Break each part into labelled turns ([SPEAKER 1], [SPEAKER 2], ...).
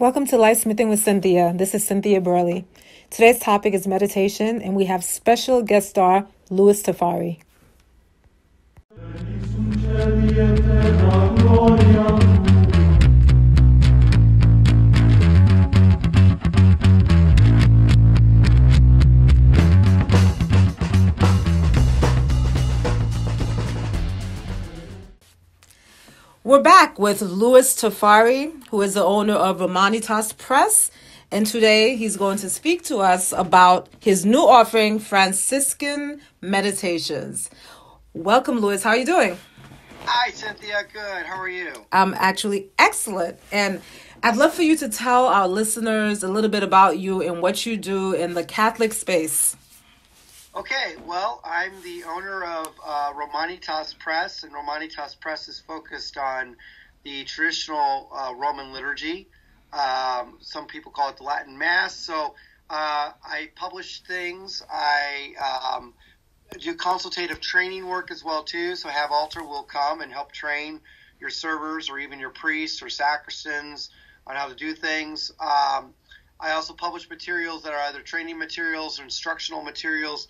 [SPEAKER 1] Welcome to LifeSmything with Cynthia. This is Cynthia Burley. Today's topic is meditation, and we have special guest star Louis Tofari. We're back with Louis Tofari, who is the owner of Romanitas Press. And today he's going to speak to us about his new offering, Franciscan Meditations. Welcome, Louis. How are you doing?
[SPEAKER 2] Hi, Cynthia. Good. How are you?
[SPEAKER 1] I'm actually excellent. And I'd love for you to tell our listeners a little bit about you and what you do in the Catholic space.
[SPEAKER 2] Okay, well, I'm the owner of uh, Romanitas Press, and Romanitas Press is focused on the traditional uh, Roman liturgy. Um, some people call it the Latin Mass. So uh, I publish things. I um, do consultative training work as well too. So have altar will come and help train your servers or even your priests or sacristans on how to do things. Um, I also publish materials that are either training materials or instructional materials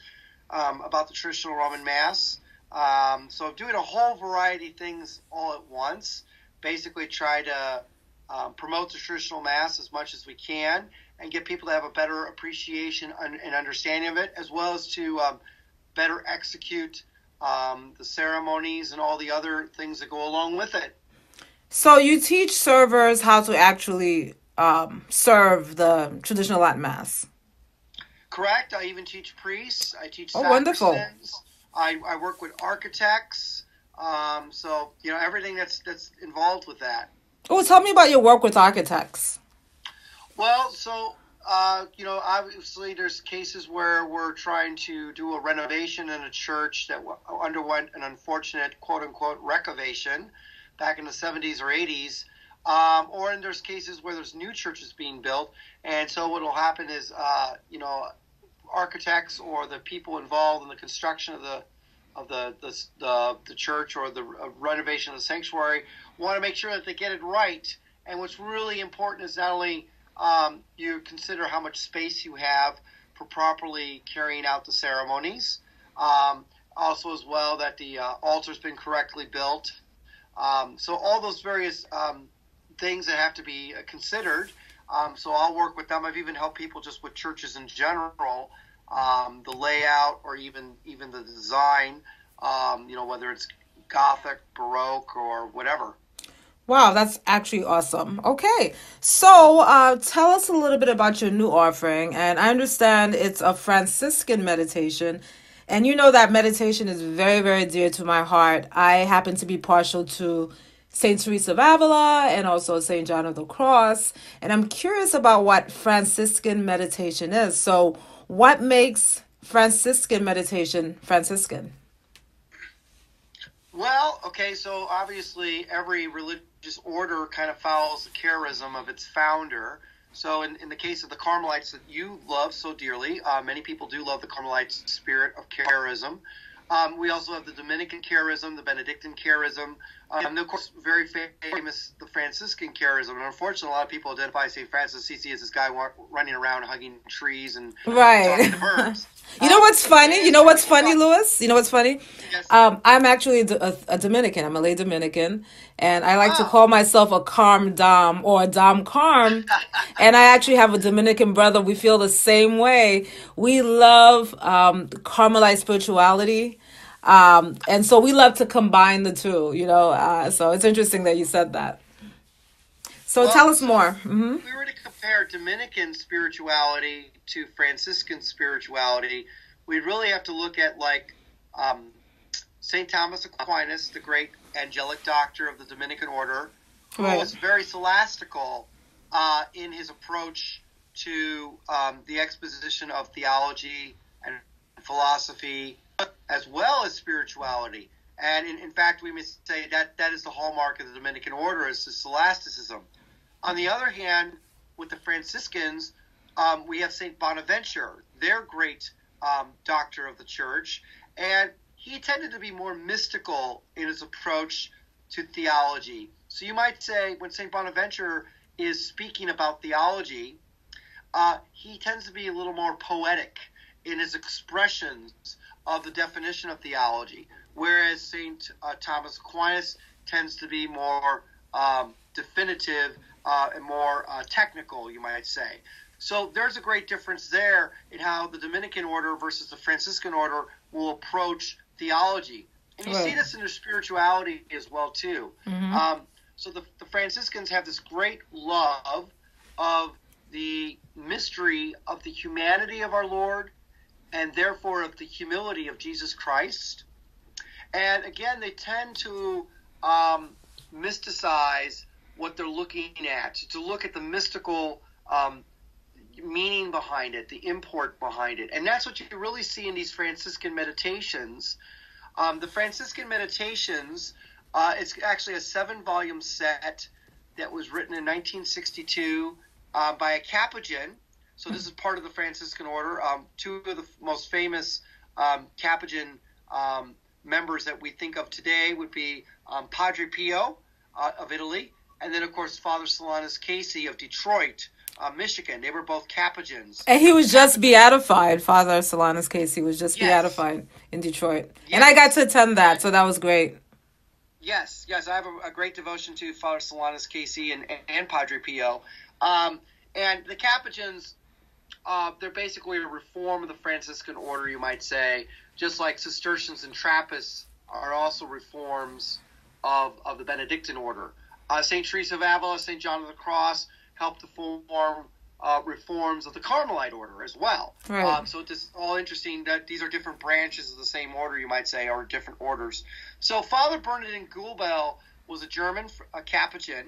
[SPEAKER 2] um, about the traditional Roman Mass. Um, so I'm doing a whole variety of things all at once. Basically, try to um, promote the traditional Mass as much as we can and get people to have a better appreciation and understanding of it, as well as to um, better execute um, the ceremonies and all the other things that go along with it.
[SPEAKER 1] So you teach servers how to actually um, serve the traditional Latin Mass.
[SPEAKER 2] Correct. I even teach priests. I teach.
[SPEAKER 1] Oh, wonderful.
[SPEAKER 2] I, I work with architects. Um, so you know everything that's that's involved with that.
[SPEAKER 1] Oh, tell me about your work with architects.
[SPEAKER 2] Well, so uh, you know, obviously, there's cases where we're trying to do a renovation in a church that underwent an unfortunate "quote unquote" wreckovation back in the 70s or 80s. Um, or in there's cases where there's new churches being built, and so what will happen is, uh, you know, architects or the people involved in the construction of the of the the, the, the church or the uh, renovation of the sanctuary want to make sure that they get it right. And what's really important is not only um, you consider how much space you have for properly carrying out the ceremonies, um, also as well that the uh, altar's been correctly built. Um, so all those various um, things that have to be uh, considered. Um, so I'll work with them. I've even helped people just with churches in general, um, the layout or even even the design. Um, you know, whether it's Gothic, Baroque, or whatever.
[SPEAKER 1] Wow, that's actually awesome. Okay, so uh, tell us a little bit about your new offering. And I understand it's a Franciscan meditation. And you know that meditation is very, very dear to my heart. I happen to be partial to Saint Teresa of Avila and also Saint John of the Cross. And I'm curious about what Franciscan meditation is. So, what makes Franciscan meditation Franciscan?
[SPEAKER 2] Well, okay, so obviously every religious order kind of follows the charism of its founder. So, in, in the case of the Carmelites that you love so dearly, uh, many people do love the Carmelite spirit of charism. Um, we also have the Dominican charism, the Benedictine charism, um, and of course, very famous the Franciscan charism. And unfortunately, a lot of people identify St. Francis Assisi as this guy running around hugging trees and
[SPEAKER 1] right.
[SPEAKER 2] birds.
[SPEAKER 1] you know um, what's funny? You know what's funny, Louis? You know what's funny? Yes. Um, I'm actually a, a, Dominican. I'm a lay Dominican, and I like oh. to call myself a Carm Dom or a Dom Carm. and I actually have a Dominican brother. We feel the same way. We love um, Carmelite spirituality. Um, and so we love to combine the two, you know. Uh, so it's interesting that you said that. So well, tell us more.
[SPEAKER 2] Mm-hmm. If we were to compare Dominican spirituality to Franciscan spirituality, we'd really have to look at like um, St. Thomas Aquinas, the great angelic doctor of the Dominican order, who right. was very scholastical uh, in his approach to um, the exposition of theology and philosophy as well as spirituality. And in, in fact, we must say that that is the hallmark of the Dominican order is the scholasticism. On the other hand, with the Franciscans, um, we have Saint Bonaventure, their great um, doctor of the church, and he tended to be more mystical in his approach to theology. So you might say when Saint Bonaventure is speaking about theology, uh, he tends to be a little more poetic in his expressions of the definition of theology, whereas St. Uh, Thomas Aquinas tends to be more um, definitive uh, and more uh, technical, you might say. So there's a great difference there in how the Dominican order versus the Franciscan order will approach theology. And you right. see this in their spirituality as well, too. Mm-hmm. Um, so the, the Franciscans have this great love of the mystery of the humanity of our Lord and therefore of the humility of Jesus Christ. And again, they tend to um, mysticize what they're looking at, to look at the mystical um, meaning behind it, the import behind it. And that's what you really see in these Franciscan meditations. Um, the Franciscan meditations, uh, it's actually a seven volume set that was written in 1962 uh, by a Capuchin. So this is part of the Franciscan order. Um, two of the most famous um, Capuchin um, members that we think of today would be um, Padre Pio uh, of Italy, and then of course Father Solanus Casey of Detroit, uh, Michigan. They were both Capuchins.
[SPEAKER 1] And he was just beatified. Father Solanus Casey was just yes. beatified in Detroit, yes. and I got to attend that, so that was great.
[SPEAKER 2] Yes, yes, I have a, a great devotion to Father Solanus Casey and, and, and Padre Pio. Um, and the Capuchins, uh, they're basically a reform of the Franciscan order, you might say, just like Cistercians and Trappists are also reforms of, of the Benedictine order. Uh, St. Teresa of Avila, St. John of the Cross helped to form uh, reforms of the Carmelite order as well. Right. Um, so it's all interesting that these are different branches of the same order, you might say, or different orders. So Father Bernardin Goebel was a German a Capuchin,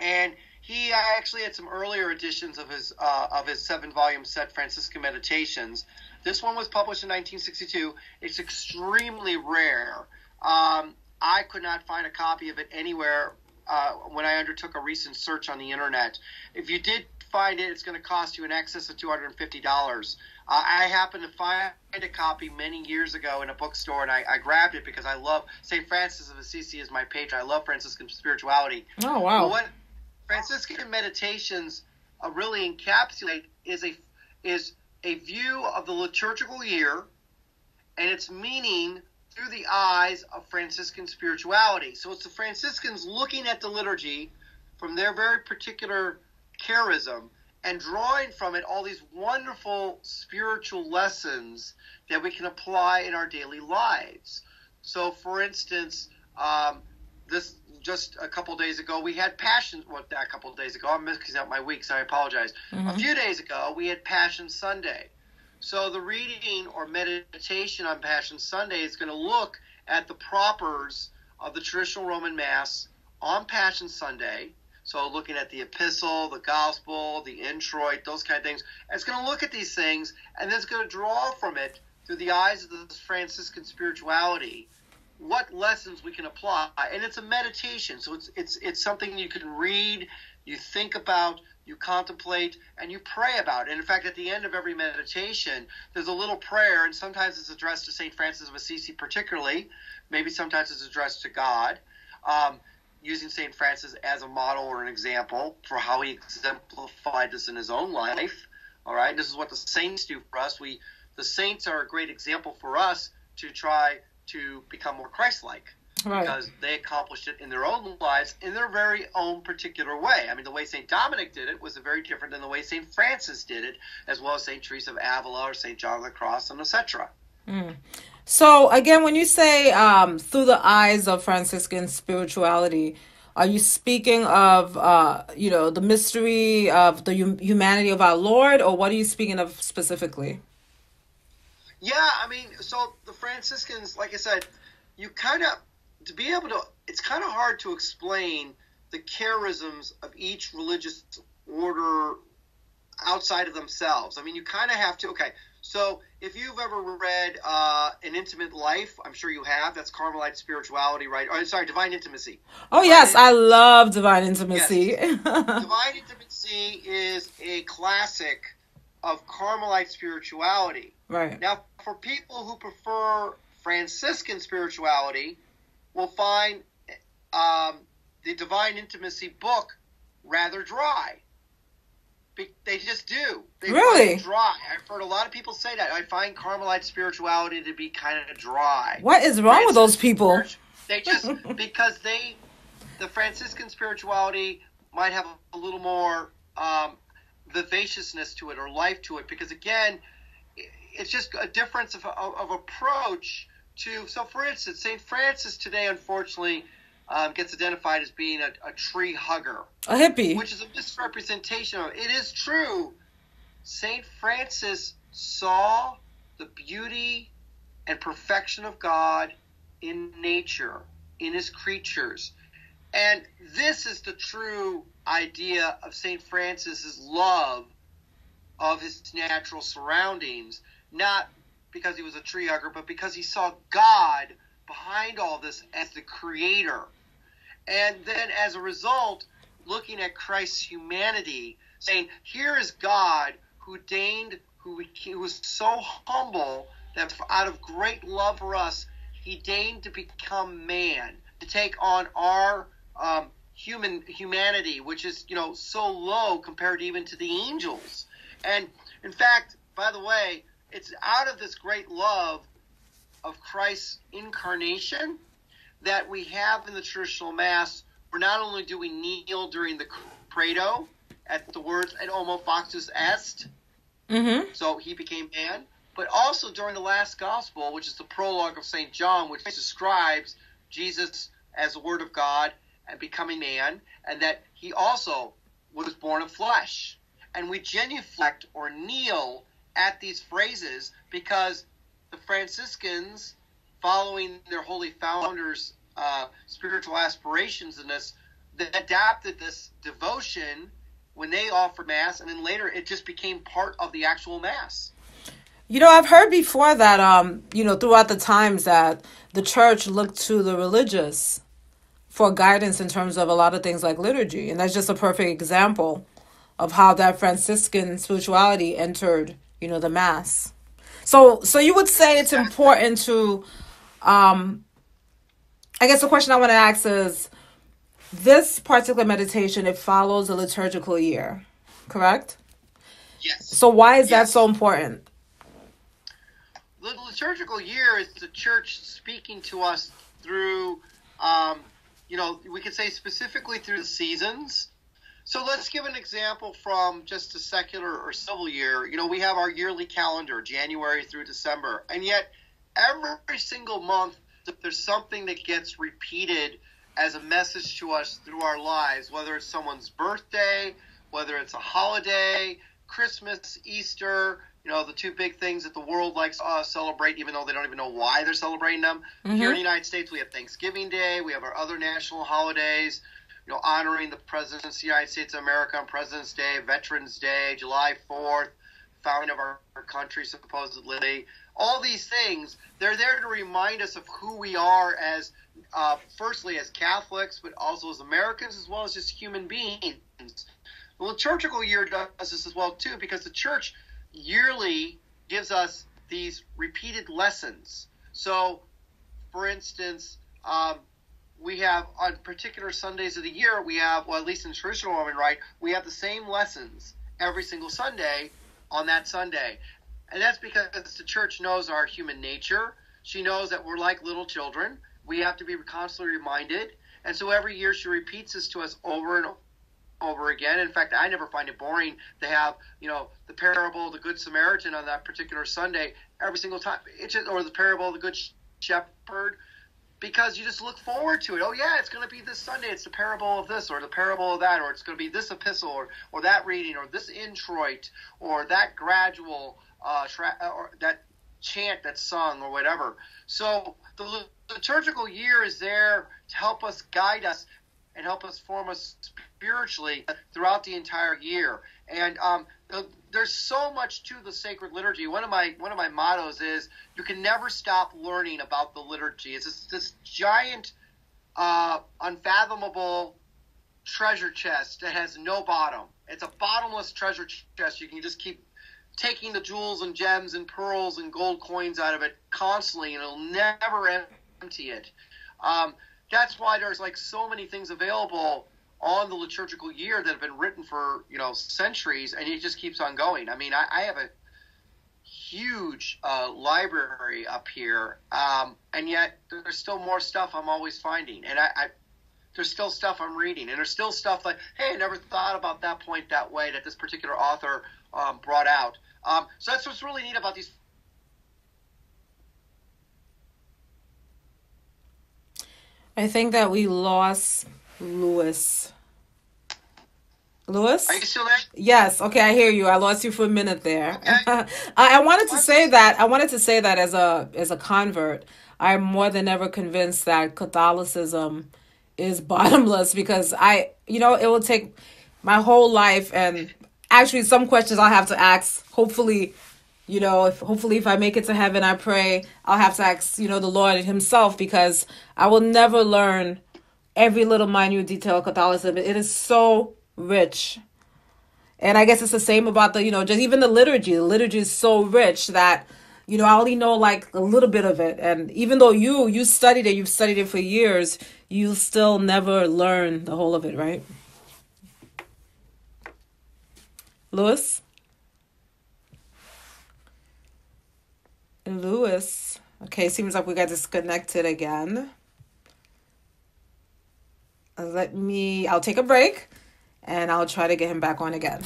[SPEAKER 2] and he actually had some earlier editions of his uh, of his seven volume set Franciscan Meditations. This one was published in 1962. It's extremely rare. Um, I could not find a copy of it anywhere uh, when I undertook a recent search on the internet. If you did find it, it's going to cost you in excess of $250. Uh, I happened to find a copy many years ago in a bookstore, and I, I grabbed it because I love St. Francis of Assisi is my patron. I love Franciscan spirituality.
[SPEAKER 1] Oh wow!
[SPEAKER 2] But what Franciscan meditations uh, really encapsulate is a is a view of the liturgical year and its meaning through the eyes of Franciscan spirituality. So it's the Franciscans looking at the liturgy from their very particular charism and drawing from it all these wonderful spiritual lessons that we can apply in our daily lives. So, for instance, um, this just a couple days ago we had Passion. What well, a couple days ago? I'm mixing up my weeks. So I apologize. Mm-hmm. A few days ago we had Passion Sunday. So the reading or meditation on Passion Sunday is going to look at the propers of the traditional Roman Mass on Passion Sunday. So looking at the epistle, the gospel, the introit, those kind of things. It's going to look at these things and then it's going to draw from it through the eyes of the Franciscan spirituality what lessons we can apply. And it's a meditation. So it's it's it's something you can read, you think about, you contemplate and you pray about. And in fact, at the end of every meditation, there's a little prayer, and sometimes it's addressed to St. Francis of Assisi, particularly. Maybe sometimes it's addressed to God, um, using St. Francis as a model or an example for how he exemplified this in his own life. All right, this is what the saints do for us. We, the saints, are a great example for us to try to become more Christ-like right. because they accomplished it in their own lives in their very own particular way. I mean, the way St. Dominic did it was very different than the way St. Francis did it, as well as St. Teresa of Avila or St. John of the Cross and etc.
[SPEAKER 1] Mm. So, again, when you say um, through the eyes of Franciscan spirituality, are you speaking of, uh, you know, the mystery of the hum- humanity of our Lord, or what are you speaking of specifically?
[SPEAKER 2] Yeah, I mean, so the Franciscans, like I said, you kind of to be able to, it's kind of hard to explain the charisms of each religious order outside of themselves. I mean, you kind of have to. Okay, so if you've ever read uh, An Intimate Life, I'm sure you have. That's Carmelite spirituality, right? Or, sorry, Divine Intimacy.
[SPEAKER 1] Oh divine yes, I love Divine Intimacy.
[SPEAKER 2] Yes. divine Intimacy is a classic of Carmelite spirituality.
[SPEAKER 1] Right.
[SPEAKER 2] Now, for people who prefer Franciscan spirituality, will find um, the Divine Intimacy book rather dry. They just do. They
[SPEAKER 1] really
[SPEAKER 2] dry. I've heard a lot of people say that. I find Carmelite spirituality to be kind of dry.
[SPEAKER 1] What is wrong with those people?
[SPEAKER 2] They just because they, the Franciscan spirituality might have a little more um, vivaciousness to it or life to it. Because again, it's just a difference of, of, of approach to. So, for instance, Saint Francis today, unfortunately um, gets identified as being a, a, tree hugger,
[SPEAKER 1] a hippie,
[SPEAKER 2] which is a misrepresentation of it. Is true. Saint Francis saw the beauty and perfection of God in nature, in His creatures, and this is the true idea of Saint Francis's love of his natural surroundings, not because he was a tree hugger, but because he saw God behind all this as the creator and then as a result, looking at Christ's humanity, saying, Here is God who deigned, who, was so humble that out of great love for us, he deigned to become man, to take on our um, human humanity, which is, you know, so low compared even to the angels. And in fact, by the way, it's out of this great love of Christ's incarnation that we have in the traditional mass, where not only do we kneel during the credo at the words "et homo factus est," mm-hmm. so he became man, but also during the last gospel, which is the prologue of Saint John, which describes Jesus as the Word of God and becoming man, and that he also was born of flesh. And we genuflect or kneel at these phrases because the Franciscans following their holy founders' uh, spiritual aspirations in this, adapted this devotion when they offered mass, and then later it just became part of the actual mass.
[SPEAKER 1] You know, I've heard before that, um, you know, throughout the times that the church looked to the religious for guidance in terms of a lot of things like liturgy, and that's just a perfect example of how that Franciscan spirituality entered, you know, the mass. So, so you would say it's important to um, I guess the question I want to ask is this particular meditation, it follows a liturgical year, correct?
[SPEAKER 2] Yes.
[SPEAKER 1] So why is
[SPEAKER 2] yes.
[SPEAKER 1] that so important?
[SPEAKER 2] The liturgical year is the church speaking to us through, um, you know, we could say specifically through the seasons. So let's give an example from just a secular or civil year. You know, we have our yearly calendar, January through December, and yet every single month there's something that gets repeated as a message to us through our lives, whether it's someone's birthday, whether it's a holiday, Christmas, Easter, you know, the two big things that the world likes to uh, celebrate, even though they don't even know why they're celebrating them. Mm-hmm. Here in the United States, we have Thanksgiving Day, we have our other national holidays, you know, honoring the President of the United States of America on President's Day, Veterans Day, July 4th, founding of our, our country, supposedly. All these things they're there to remind us of who we are as uh, firstly as catholics but also as americans as well as just human beings. The liturgical year does this as well too because the church yearly gives us these repeated lessons. So for instance um, we have on particular sundays of the year we have well at least in traditional roman rite we have the same lessons every single sunday on that sunday and that's because the church knows our human nature. She knows that we're like little children. We have to be constantly reminded. And so every year she repeats this to us over and over again. In fact, I never find it boring to have, you know, the parable of the Good Samaritan on that particular Sunday every single time. It's just, or the parable of the Good Shepherd because you just look forward to it. Oh yeah, it's going to be this Sunday. It's the parable of this or the parable of that, or it's going to be this epistle or, or that reading or this introit or that gradual uh, tra- or that chant that's sung or whatever. So the liturgical year is there to help us guide us and help us form us spiritually throughout the entire year. And um, the, there's so much to the sacred liturgy. One of my one of my mottos is you can never stop learning about the liturgy. It's this, this giant, uh, unfathomable treasure chest that has no bottom. It's a bottomless treasure chest. You can just keep taking the jewels and gems and pearls and gold coins out of it constantly, and it'll never empty it. Um, that's why there's like so many things available on the liturgical year that have been written for you know centuries, and it just keeps on going. I mean, I, I have a huge uh, library up here, um, and yet there's still more stuff I'm always finding, and I, I there's still stuff I'm reading, and there's still stuff like, hey, I never thought about that point that way that this particular author um, brought out. Um, so that's what's really neat about these.
[SPEAKER 1] I think that we lost Louis. Louis?
[SPEAKER 2] Are you still there?
[SPEAKER 1] Yes. Okay, I hear you. I lost you for a minute there.
[SPEAKER 2] Okay.
[SPEAKER 1] I, I wanted to say that. I wanted to say that as a as a convert, I'm more than ever convinced that Catholicism is bottomless because I, you know, it will take my whole life and actually some questions I'll have to ask. Hopefully, you know, if hopefully if I make it to heaven, I pray I'll have to ask, you know, the Lord Himself because I will never learn every little minute detail of Catholicism. It is so rich. And I guess it's the same about the, you know, just even the liturgy. The liturgy is so rich that, you know, I only know like a little bit of it. And even though you you studied it, you've studied it for years, you still never learn the whole of it, right? Louis? Louis. Okay, seems like we got disconnected again. Let me, I'll take a break and I'll try to get him back on again.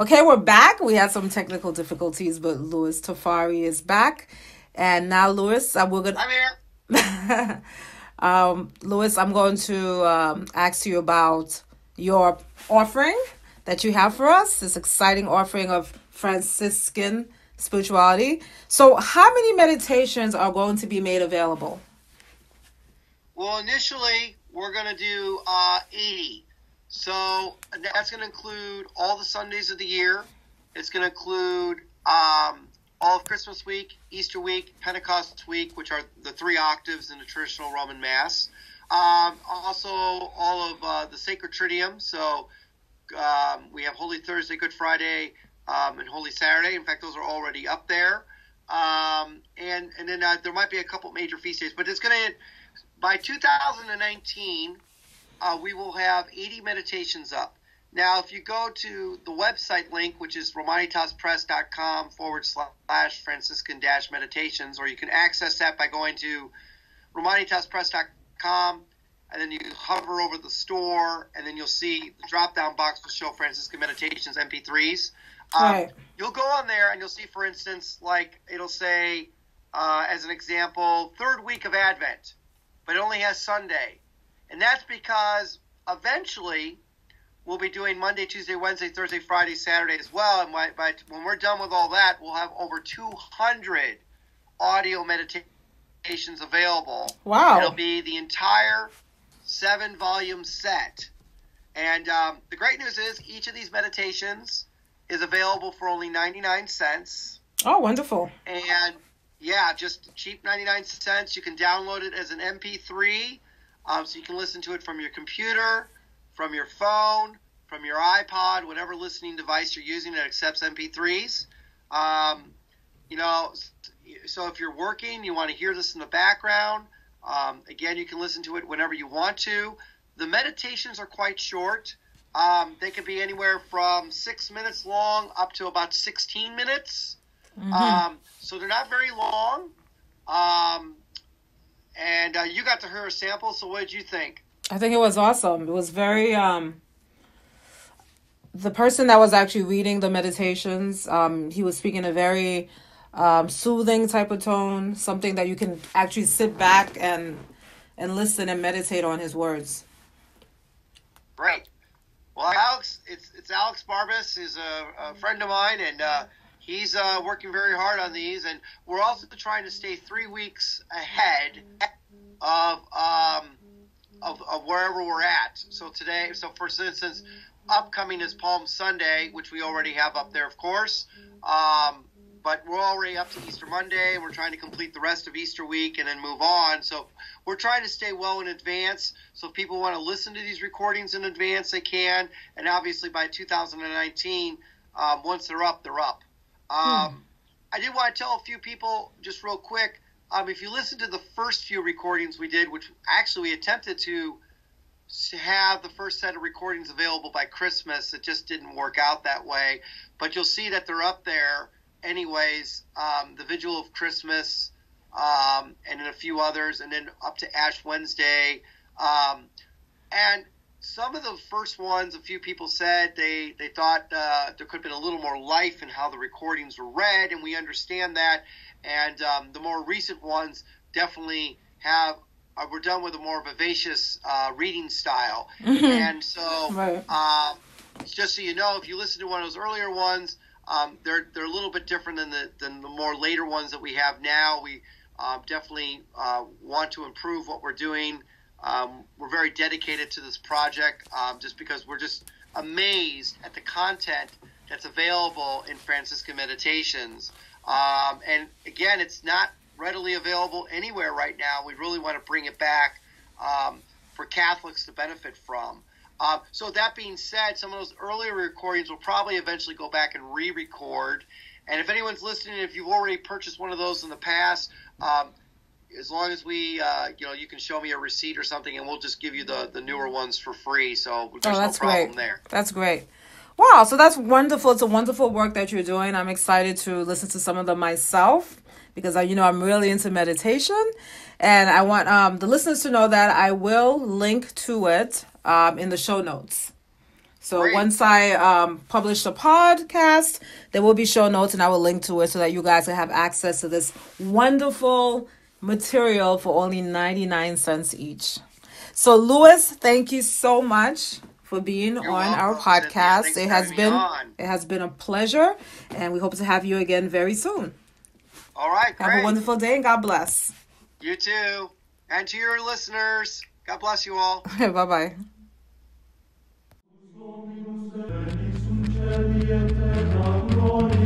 [SPEAKER 1] Okay, we're back. We had some technical difficulties, but Louis Tofari is back. And now, Louis, uh, we're going to.
[SPEAKER 2] I'm here.
[SPEAKER 1] um, Louis, I'm going to um, ask you about your offering that you have for us, this exciting offering of Franciscan spirituality. So, how many meditations are going to be made available?
[SPEAKER 2] Well, initially, we're going to do uh, 80. So that's going to include all the Sundays of the year. It's going to include um, all of Christmas week, Easter week, Pentecost week, which are the three octaves in the traditional Roman Mass. Um, also, all of uh, the Sacred Triduum. So um, we have Holy Thursday, Good Friday, um, and Holy Saturday. In fact, those are already up there. Um, and and then uh, there might be a couple major feast days, but it's going to by 2019 uh, we will have 80 meditations up. Now, if you go to the website link, which is romanitaspress.com forward slash Franciscan dash meditations, or you can access that by going to romanitaspress.com and then you hover over the store, and then you'll see the drop down box will show Franciscan Meditations MP3s. Um,
[SPEAKER 1] Right.
[SPEAKER 2] You'll go on there and you'll see, for instance, like it'll say, uh, as an example, third week of Advent, but it only has Sunday. And that's because eventually we'll be doing Monday, Tuesday, Wednesday, Thursday, Friday, Saturday as well. And by, by, when we're done with all that, we'll have over 200 audio meditations available.
[SPEAKER 1] Wow.
[SPEAKER 2] It'll be the entire seven volume set. And um, the great news is each of these meditations is available for only 99 cents.
[SPEAKER 1] Oh, wonderful.
[SPEAKER 2] And yeah, just cheap 99 cents. You can download it as an MP3 um, so you can listen to it from your computer, from your phone, from your iPod, whatever listening device you're using that accepts MP3s. Um, you know, so if you're working, you want to hear this in the background. Um, again, you can listen to it whenever you want to. The meditations are quite short. Um, they can be anywhere from six minutes long up to about 16 minutes. Um, so they're not very long. Um, and uh, you got to hear a sample. So what did you think?
[SPEAKER 1] I think it was awesome. It was very um the person that was actually reading the meditations, um, he was speaking a very um, soothing type of tone, something that you can actually sit back and and listen and meditate on his words.
[SPEAKER 2] Right. Well, Alex, it's it's Alex Barbas is a, a friend of mine, and uh, he's uh, working very hard on these. And we're also trying to stay three weeks ahead of um, of, of wherever we're at. So today, so for instance, upcoming is Palm Sunday, which we already have up there, of course. Um, but we're already up to Easter Monday. And we're trying to complete the rest of Easter week and then move on. So we're trying to stay well in advance. So if people want to listen to these recordings in advance, they can. And obviously by 2019, um, once they're up, they're up. Um, hmm. I did want to tell a few people just real quick. Um, if you listen to the first few recordings we did, which actually we attempted to have the first set of recordings available by Christmas, it just didn't work out that way. But you'll see that they're up there anyways, um, the Vigil of Christmas, um, and then a few others, and then up to Ash Wednesday. Um, and some of the first ones, a few people said they, they thought uh, there could have been a little more life in how the recordings were read, and we understand that. And um, the more recent ones definitely have uh, we're done with a more vivacious uh, reading style. Mm-hmm. And so, right. um, just so you know, if you listen to one of those earlier ones, um, they're they're a little bit different than the than the more later ones that we have now. We um, definitely uh, want to improve what we're doing. Um, we're very dedicated to this project, um, just because we're just amazed at the content that's available in Franciscan Meditations. Um, and again, it's not readily available anywhere right now. We really want to bring it back um, for Catholics to benefit from. Uh, so that being said, some of those earlier recordings will probably eventually go back and re-record. And if anyone's listening, if you've already purchased one of those in the past, um, as long as we, uh, you know, you can show me a receipt or something, and we'll just give you the the newer ones for free. So there's oh, that's no problem
[SPEAKER 1] great.
[SPEAKER 2] there.
[SPEAKER 1] That's great. Wow, so that's wonderful. It's a wonderful work that you're doing. I'm excited to listen to some of them myself because I, you know, I'm really into meditation, and I want um, the listeners to know that I will link to it um, in the show notes. So Great. once I um, publish the podcast, there will be show notes, and I will link to it so that you guys can have access to this wonderful material for only 99 cents each. So, Louis, thank you so much for being You're on welcome, our podcast. It has been it has been a pleasure, and we hope to have you again very soon.
[SPEAKER 2] All right,
[SPEAKER 1] great. Have a wonderful day, and God bless.
[SPEAKER 2] You too, and to your listeners. God bless you all.
[SPEAKER 1] bye bye.